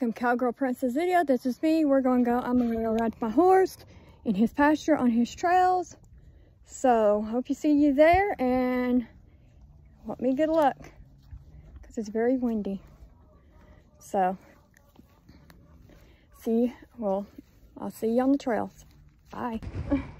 welcome Cowgirl Princess video. This is me. We're to go, I'm going to go ride my horse in his pasture on his trails. So, hope you see you there and want me good luck because it's very windy. So, see, well, I'll see you on the trails. Bye.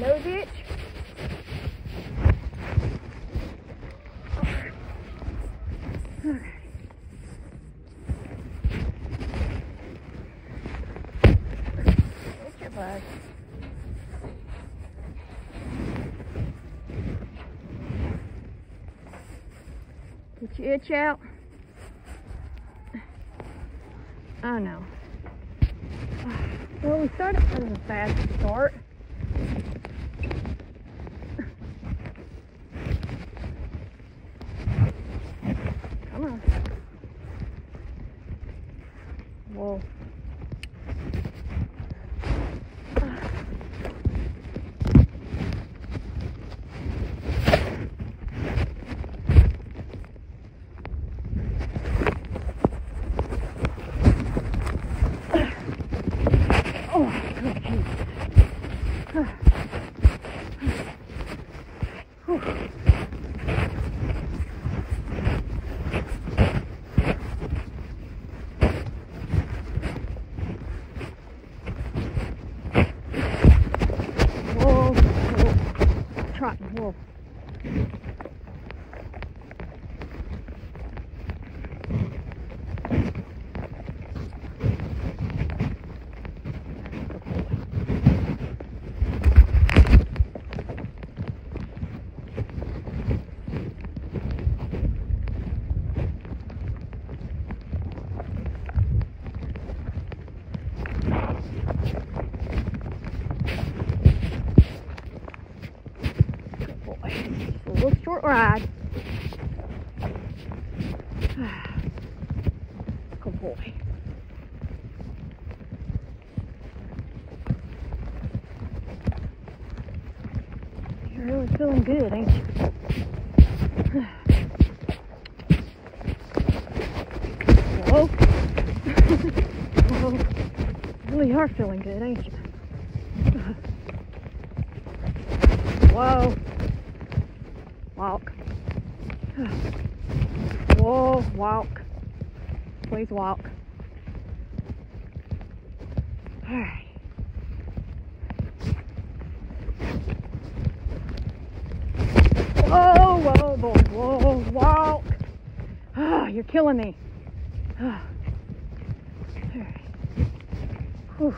no ditch. Get your bug. Get your itch out. Oh no. Well, we started with a fast start. Whoa. Whoa. short ride. Good boy. You're really feeling good, ain't you? Whoa. Whoa. Really are feeling good, ain't you? Whoa. Walk. Whoa, walk. Please walk. Alright. Whoa, whoa, whoa, whoa, walk. Ah, you're killing me. Ah. Alright. Whew.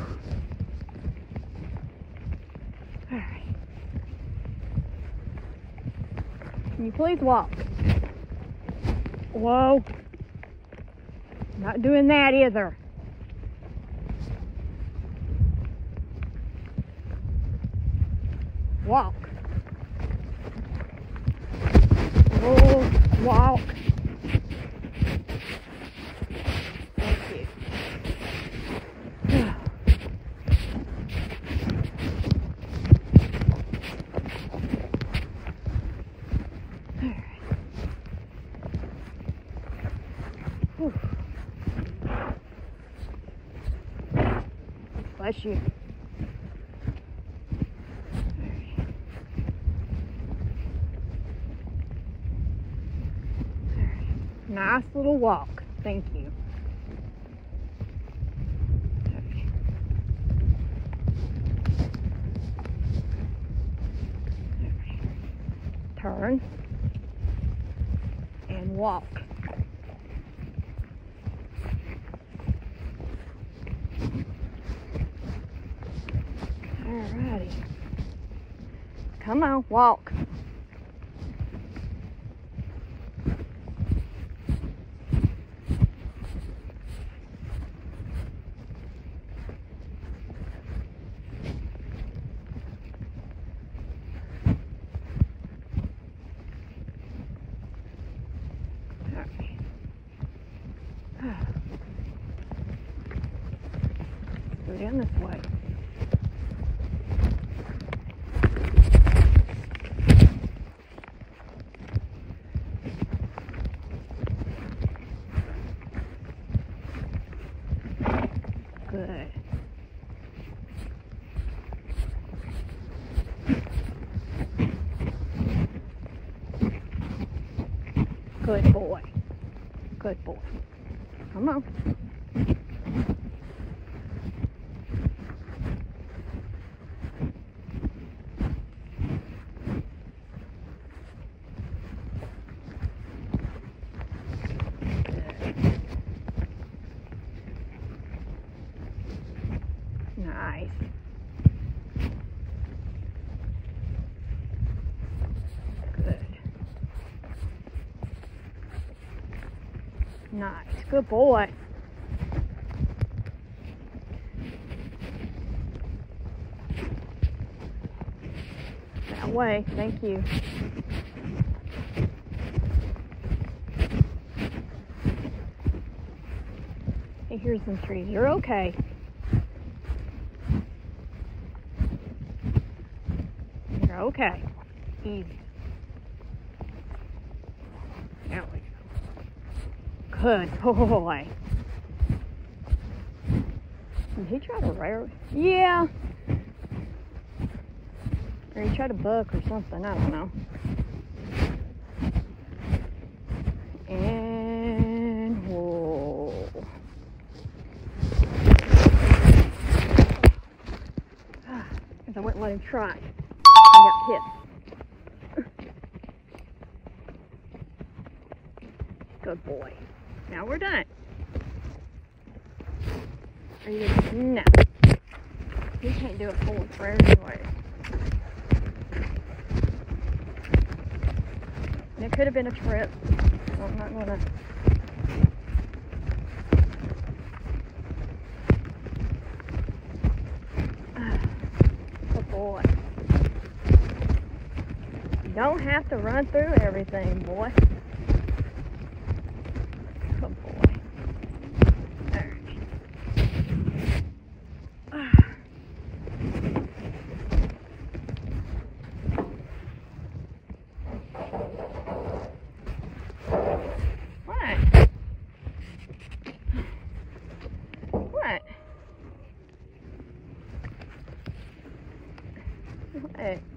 Can you please walk? Whoa. Not doing that either. Walk. Whoa, walk. Bless you. Nice little walk. Thank you. Turn and walk. Come on, walk. Right. Go down this way. Good boy. Good boy. Come on. Nice. Good. Nice. Good boy. That way. Thank you. Hey, here's some trees. You're okay. You're okay. Easy. There we go. Good boy. Did he try to rail? Yeah. Or he tried to buck or something. I don't know. And whoa. Ah, I wouldn't let him try. I got hit. Good boy. Now we're done. Are you gonna? No. You can't do it full of prayer anyway. And it could have been a trip. So I'm not gonna. Ah, boy. You don't have to run through everything, boy. 哎。